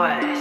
West.